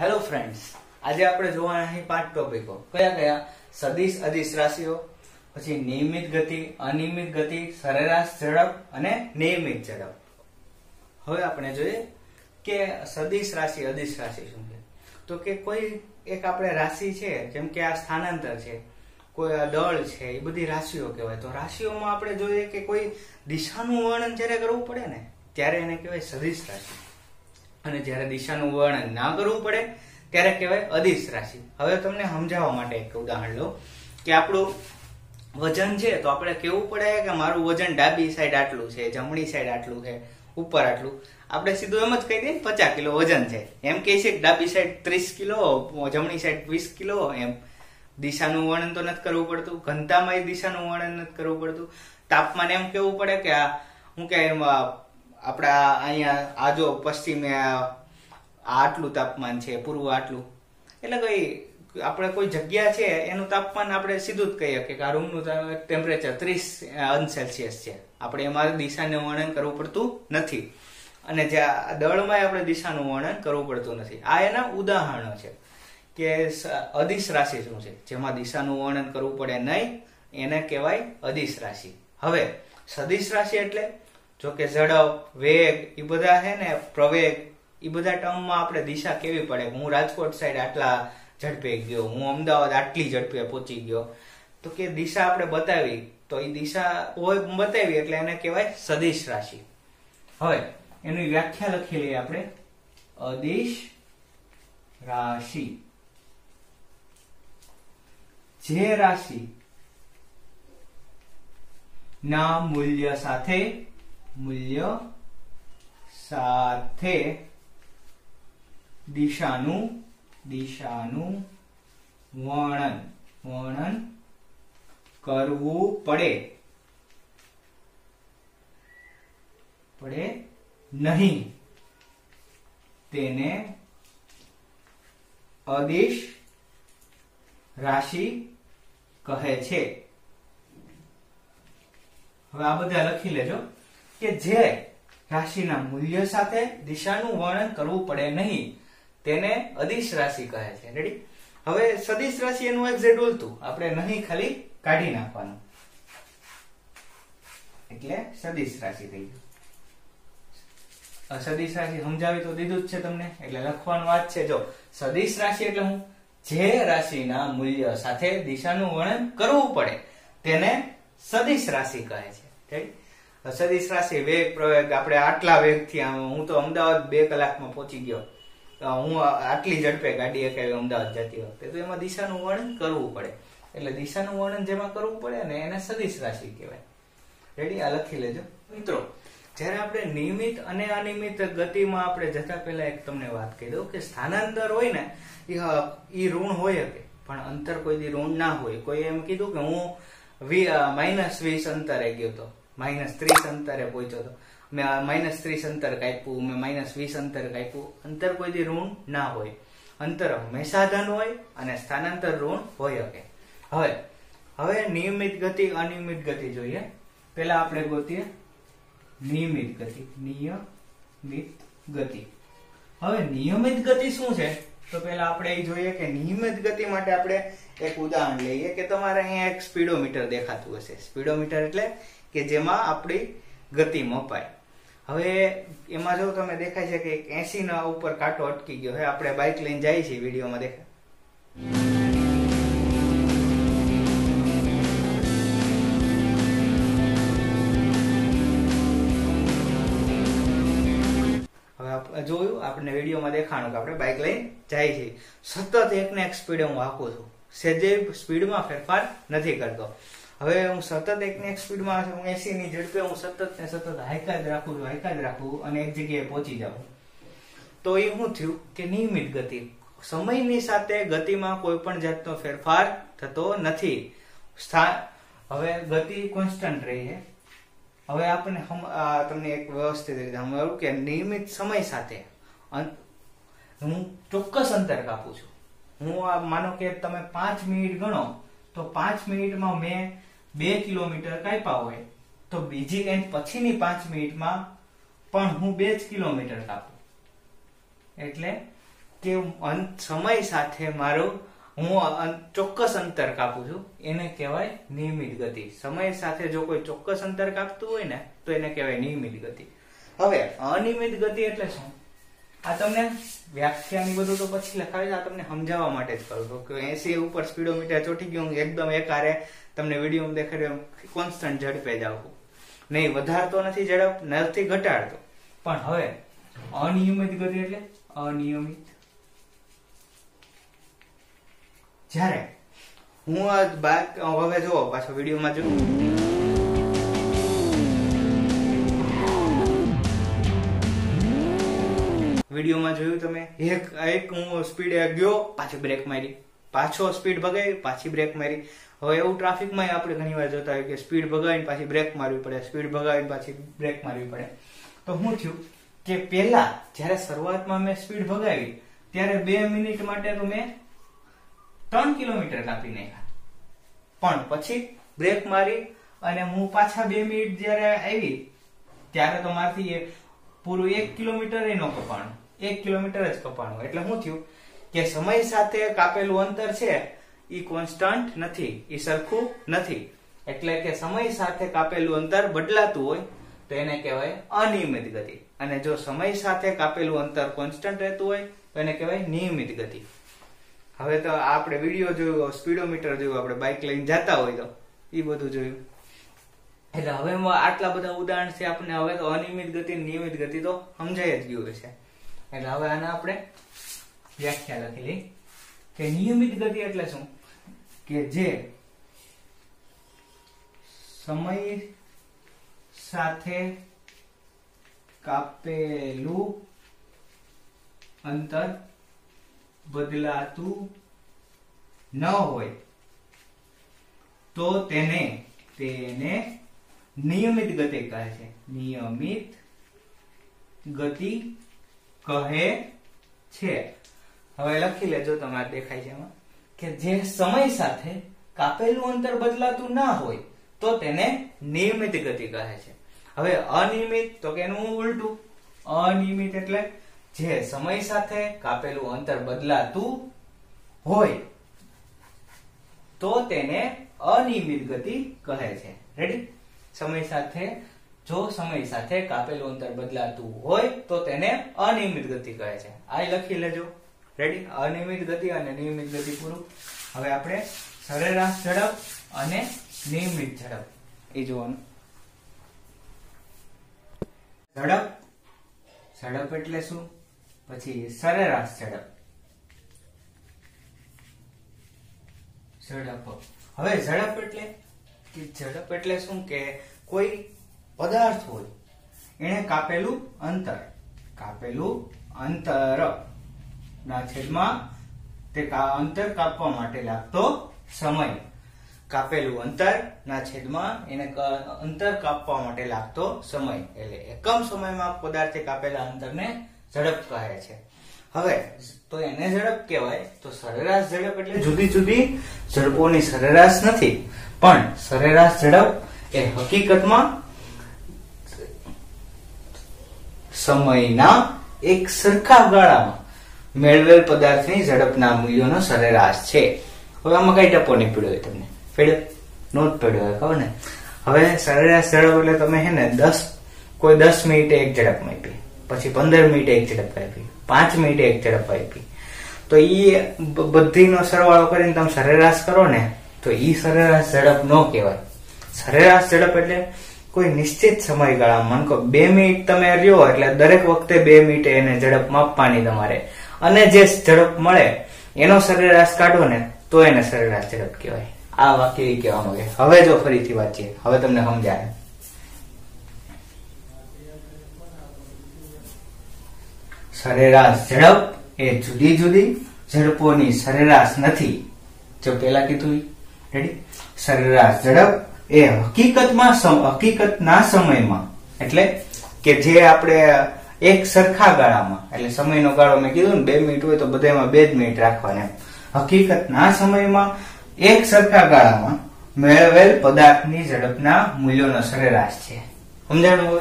Hello friends આજે આપણે જોવાના અહીં પાંચ ટોપિકો કયા કયા? સદિશ, અદિશ રાશિઓ, પછી નિયમિત ગતિ, અનિયમિત ગતિ, સરેરાશ ઝડપ અને નિયમિત ઝડપ. હવે આપણે જોઈએ કે સદિશ રાશિ, અદિશ રાશિ શું છે? તો કે કોઈ એક આપણે રાશિ છે, જેમ કે આ સ્થાનાંતર છે, કોઈ દળ છે, એ બધી રાશિઓ કહેવાય. તો રાશિઓમાં આપણે જોઈએ કે કોઈ દિશાનું વર્ણન જ્યારે કરવું પડે ને, ત્યારે એને કહેવાય સદિશ રાશિ. અને જ્યારે દિશાનું વર્ણન ના કરવું પડે, ત્યારે કહેવાય અદિશ રાશિ. હવે તમને સમજાવવા માટે એક ઉદાહરણ લો, કે આપણું વજન છે, તો આપણે કેવું પડે કે મારું વજન ડાબી સાઈડ આટલું છે, જમણી સાઈડ આટલું છે, ઉપર આટલું? આપણે સીધું એમ જ કહી દઈએ પચાસ કિલો વજન છે. એમ કહે છે કે ડાબી સાઈડ ત્રીસ કિલો, જમણી સાઈડ વીસ કિલો, એમ. દિશાનું વર્ણન તો નથી કરવું પડતું. ઘનતામાં દિશાનું વર્ણન નથી કરવું પડતું. તાપમાન એમ કેવું પડે કે આ, હું કે આપણા અહીંયા, આ જો પશ્ચિમે આટલું તાપમાન છે પૂર્વ આટલું. એટલે કઈ આપણે કોઈ જગ્યા છે, એનું તાપમાન આપણે સીધું જ કહીએ કે આ રૂમનું ટેમ્પરેચર ત્રીસ અંશ સેલ્સિયસ છે. આપણે એમાં દિશાનું વર્ણન કરવું પડતું નથી. અને જે દળમાં આપણે દિશાનું વર્ણન કરવું પડતું નથી. આ એના ઉદાહરણો છે કે અદિશ રાશિ શું છે? જેમાં દિશાનું વર્ણન કરવું પડે નહીં, એને કહેવાય અદિશ રાશિ. હવે, સદિશ રાશિ એટલે જો કે ઝડપ વેગ એ બધા છે ને પ્રવેગ એ બધા ટર્મમાં આપણે દિશા કેવી પડે? હું રાજકોટ સાઈડ આટલા ઝડપે ગયો, હું અમદાવાદ આટલી ઝડપે પહોંચી ગયો. તો કે દિશા આપણે બતાવી, તો એ દિશા હોય બતાવી, એટલે એને કહેવાય સદિશ રાશિ. હવે, એની વ્યાખ્યા લખી લઈએ આપણે. અદિશ રાશિ. જે રાશિ ના મૂલ્ય સાથે મૂલ્ય સાથે દિશાનું દિશાનું વર્ણન વર્ણન કરવું પડે. પડે નહીં. તેને અદિશ રાશિ કહે છે. હવે આ બધા લખી લેજો. કે જે રાશિના મૂલ્ય સાથે દિશાનું વર્ણન કરવું પડે નહીં, તેને અદિશ રાશિ કહે છે. રેડી હવે સદિશ રાશિ એનું એક્ઝેક્ટ ઉલટું. આપણે નહીં ખાલી કાઢી નાખવાનું. એટલે સદિશ રાશિ થઈ ગયું. સદિશ રાશિ સમજાવી તો દીધું જ છે તમને? એટલે લખવાનું વાત છે, જો, સદિશ રાશિ એટલે હું? જે રાશિના મૂલ્ય સાથે દિશાનું વર્ણન કરવું પડે, તેને સદિશ રાશિ કહે છે. સદિશ રાશિ વેગ પ્રવેગ આપણે આટલા વેગથી હું તો અમદાવાદ બે કલાકમાં પહોંચી ગયો. હું આટલી ઝડપે ગાડી એક અમદાવાદ જતી વખતે. તો એમાં દિશાનું વર્ણન કરવું પડે. એટલે દિશાનું વર્ણન જેમાં કરવું પડે ને એને સદિશ રાશિ કહેવાય. રેડી આ લખી લેજો. મિત્રો, જ્યારે આપણે નિયમિત અને અનિયમિત ગતિમાં આપણે જતા પહેલા એક તમને વાત કહી દઉં કે સ્થાનાંતર હોય ને, એ ઋણ હોય કે પણ અંતર કોઈ દી ઋણ ના હોય. કોઈ એમ કીધું કે હું માઇનસ વીસ અંતરે ગયો હતો માઇનસ ત્રીસ અંતરે પહોંચ્યો હતો મેં માઇનસ ત્રીસ અંતર કાપ્યું મેં માઇનસ વીસ અંતર કાપ્યું. અંતર કોઈ દી ઋણ ના હોય. અંતર હંમેશા ધન હોય અને સ્થાનાંતર ઋણ હોય શકે. હવે હવે નિયમિત ગતિ, અનિયમિત ગતિ જોઈએ. પેલા આપણે ગોતીએ. નિયમિત ગતિ નિયમિત ગતિ. હવે નિયમિત ગતિ શું છે? તો પેલા આપણે એ જોઈએ કે નિયમિત ગતિ માટે આપણે એક ઉદાહરણ લઈએ કે તમારે અહીંયા એક સ્પીડોમીટર દેખાતું હશે. સ્પીડોમીટર એટલે કે જેમાં આપણી ગતિ મપાય. હવે એમાં જો તમે દેખાય છે કે એસી ના ઉપર કાંટો અટકી ગયો. હવે આપણે બાઇક લઈને જાય છે વિડીયોમાં દેખાય જોયું? આપણે વિડીયોમાં દેખાણું કે આપણે બાઇક લઈને જાય છે સતત એક ને એક સ્પીડે હું હાંકું છું. સેજે સ્પીડમાં ફેરફાર નથી કરતો. હવે હું સતત એક ને એક સ્પીડમાં હું એસી ની ઝડપે હું સતત ને સતત હાઈકા જ રાખું છું હાઈકા જ રાખું અને એક જગ્યાએ પહોંચી જાઉં તો એ શું થયું કે નિયમિત ગતિ. સમયની સાથે ગતિમાં કોઈ પણ જાતનો ફેરફાર થતો નથી. હવે ગતિ કોન્સ્ટન્ટ રહી છે. હવે આપણે તમને એક વ્યવસ્થિત રીતે સમજાવું કે નિયમિત સમય સાથે હું ચોક્કસ અંતર કાપું છું. હું આ માનો કે તમે પાંચ મિનિટ ગણો, તો પાંચ મિનિટમાં મેં બે કિલોમીટર કાપ્યા હોય, તો બીજી એન્ડ પછીની પાંચ મિનિટમાં પણ હું બે જ કિલોમીટર કાપું. એટલે કે સમય સાથે મારો, હું ચોક્કસ અંતર કાપું છું. એને કહેવાય નિયમિત ગતિ. સમય સાથે જો કોઈ ચોક્કસ અંતર કાપતું હોય ને, તો એને કહેવાય નિયમિત ગતિ. હવે, અનિયમિત ગતિ એટલે શું? આ તમને વ્યાખ્યાની બધું તો પછી લખાવી આ તમને સમજાવવા માટે જ કરું છું કે એસી ઉપર સ્પીડોમીટર ચોટી ગયું એકદમ એકારે તમને વીડિયો દેખાડ્યો કોન્સ્ટન્ટ ઝડપે જાવ નહીં, વધારતો નથી ઝડપ, નથી ઘટાડતો. પણ હવે, અનિયમિત ગતિ એટલે અનિયમિત. જ્યારે હું બાદ હવે જુઓ, પાછો વિડીયોમાં જો વિડીયોમાં જોયું તમે? એક એક હું સ્પીડે ગયો, પાછી બ્રેક મારી. પાછો સ્પીડ ભગાવી પાછી બ્રેક મારી. હવે એવું ટ્રાફિકમાં આપણે ઘણી વાર જોતા હોય કે સ્પીડ ભગાવીને પાછી બ્રેક મારવી પડે, સ્પીડ ભગાવીને પાછી બ્રેક મારવી પડે. તો શું થયું કે પહેલા જ્યારે શરૂઆતમાં મેં સ્પીડ ભગાવી, ત્યારે બે મિનિટ માટે તો મેં ત્રણ કિલોમીટર કાપી નાખ્યા. પણ પછી બ્રેક મારી અને હું પાછા બે મિનિટ જ્યારે આવી, ત્યારે તો મારથી પૂરું એક કિલોમીટર એ ન કપાણું. એક કિલોમીટર જ કપાણું. એટલે શું થયું કે સમય સાથે કાપેલું અંતર છે એ કોન્સ્ટન્ટ નથી એ સરખું નથી. એટલે કે સમય સાથે કાપેલું અંતર બદલાતું હોય, તો એને કહેવાય અનિયમિત ગતિ. અને જો સમય સાથે કાપેલું અંતર કોન્સ્ટન્ટ રહેતું હોય, તો એને કહેવાય નિયમિત ગતિ. હવે તો આપણે વીડિયો જોયો, સ્પીડોમીટર જોયું, આપણે બાઇક લઈને જતા હોય તો એ બધું જોયું. એટલે હવે આટલા બધા ઉદાહરણ છે આપણે હવે તો અનિયમિત ગતિ નિયમિત ગતિ તો સમજાઈ જ ગયું છે એટલે હવે આને આપણે વ્યાખ્યા લખી લઈ. કે નિયમિત ગતિ એટલે શું? કે જે સમય સાથે કાપેલું અંતર બદલાતું ન હોય, તો તેને તેને નિયમિત ગતિ કહે છે. નિયમિત ગતિ કહે છે. હવે લખી લેજો, તમારે દેખાય છે એમાં. કે જે સમય સાથે કાપેલું અંતર બદલાતું ના હોય, તો તેને નિયમિત ગતિ કહે છે. હવે અનિયમિત, તો કે એનું ઉલટું. અનિયમિત એટલે જે સમય સાથે કાપેલું અંતર બદલાતું હોય, તો તેને અનિયમિત ગતિ કહે છે. રેડી સમય સાથે, જો સમય સાથે કાપેલું અંતર બદલાતું હોય, તો તેને અનિયમિત ગતિ કહે છે. આ લખી લેજો. રેડી અનિયમિત ગતિ અને નિયમિત ગતિ પૂરું. હવે આપણે સરેરાશ ઝડપ અને નિયમિત ઝડપ. એ જોવાનું. ઝડપ. ઝડપ એટલે શું? પછી સરેરાશ ઝડપ. ઝડપ. હવે ઝડપ એટલે કે ઝડપ એટલે શું? કે કોઈ પદાર્થ હોય. એને કાપેલું અંતર. કાપેલું અંતર. ના છેદમાં તે અંતર કાપવા માટે લાગતો સમય. કાપેલું અંતર ના છેદમાં એને અંતર કાપવા માટે લાગતો સમય. એટલે એકમ સમયમાં પદાર્થે કાપેલા અંતરને ઝડપ કહે છે. હવે, તો એને ઝડપ કહેવાય, તો સરેરાશ ઝડપ એટલે જુદી જુદી ઝડપોની સરેરાશ નથી. પણ સરેરાશ ઝડપ એ હકીકતમાં સમયના એક સરખા ગાળામાં મેળવેલ પદાર્થની ઝડપના મૂલ્યોનો સરેરાશ છે. હવે આમાં કઈ ટપો નહીં પડ્યો હોય તમને? પડ્યો નોટ પડ્યો હોય ખબર ને? હવે સરેરાશ ઝડપ એટલે તમે હે ને દસ, કોઈ દસ મિનિટે એક ઝડપ માપી. પછી પંદર મિનિટે એક ઝડપ આપી. પાંચ મિનિટે એક ઝડપ આપી. તો ઈ બધીનો સરવાળો કરીને તમે સરેરાશ કરો ને, તો ઈ સરેરાશ ઝડપ ન કહેવાય. સરેરાશ ઝડપ એટલે કોઈ નિશ્ચિત સમયગાળામાં, માનો બે મિનિટ તમે રહ્યો, એટલે દરેક વખતે બે મિનિટે એને ઝડપ માપવાની તમારે અને જે ઝડપ મળે, એનો સરેરાશ કાઢો ને, તો એને સરેરાશ ઝડપ કહેવાય. આ વાક્ય એ કહેવા માંગે હવે જો ફરીથી વાંચીએ. હવે તમને સમજાય. સરેરાશ ઝડપ એ જુદી જુદી ઝડપોની સરેરાશ નથી. જો પેલા કીધું રેડી સરેરાશ ઝડપ એ હકીકતમાં હકીકતના સમયમાં. એટલે કે જે આપણે એક સરખા ગાળામાં. એટલે સમયનો ગાળો મેં કીધું ને, બે મિનિટ હોય તો બધામાં બે જ મિનિટ રાખવાના હકીકતના સમયમાં એક સરખા ગાળામાં મેળવેલ પદાર્થની ઝડપના મૂલ્યોનો સરેરાશ છે. સમજાણું હવે?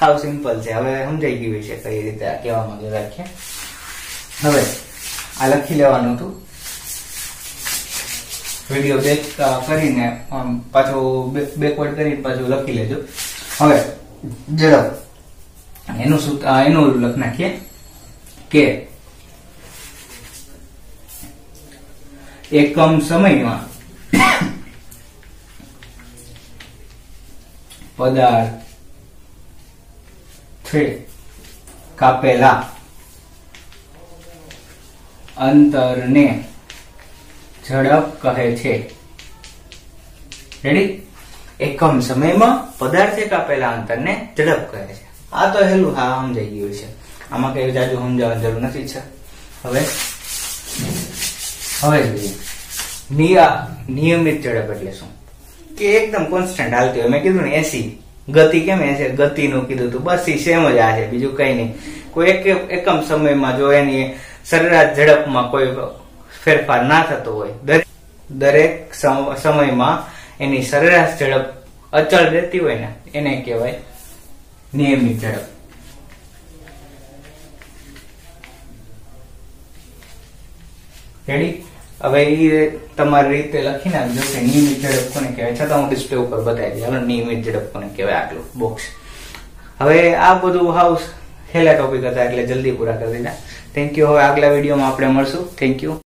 સાવ સિમ્પલ છે. હવે સમજાઈ ગયું છે કઈ રીતે આ કહેવા માંગે રાખીએ હવે આ લખી લેવાનું હતું. વીડિયો બેક કરીને પાછું બેકવર્ડ કરીને પાછું લખી લેજો. હવે, ઝડપ. એનું એનું લખ નાખીએ કે એકમ સમયમાં પદાર્થ કાપેલા અંતરને ઝડપ કહે છે. રેડી એકમ સમયમાં પદાર્થે કાપેલા અંતરને ઝડપ કહે છે. આ તો હેલું, હા, સમજાઈ ગયું છે. આમાં કઈ જાજુ સમજાવવાની જરૂર નથી છે. હવે હવે જોઈએ. નિયા, નિયમિત ઝડપ એટલે શું? કે એકદમ કોન્સ્ટન્ટ હાલતી હોય. મેં કીધું ને એસી ગતિ કેમ એસે ગતિનું કીધું હતું બસ ઈ સેમ જ આ છે. બીજું કઈ નહીં. કોઈ એક, એકમ સમયમાં જો એની સરેરાશ ઝડપમાં કોઈ ફેરફાર ના થતો હોય, દરેક દરેક સમ- સમયમાં એની સરેરાશ ઝડપ અચળ રહેતી હોય ને, એને કહેવાય નિયમિત ઝડપ. રેડી હવે એ તમારી રીતે લખીને નાખજો કે નિયમિત ઝડપ કોને કહેવાય? છતાં હું ડિસ્પ્લે ઉપર બતાવી દઉં. નિયમિત ઝડપ કોને કહેવાય? આટલું બોક્સ હવે આ બધું હાઉસ છેલ્લા ટોપિક હતા એટલે જલ્દી પૂરા કરી દીધા. થેન્ક યુ હવે આગલા વિડીયોમાં આપણે મળશું. Thank you